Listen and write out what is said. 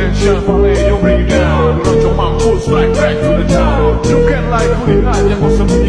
and shine for you'll bring you down. But your mom pulls right back to the town. You can't like who denied, yeah, for some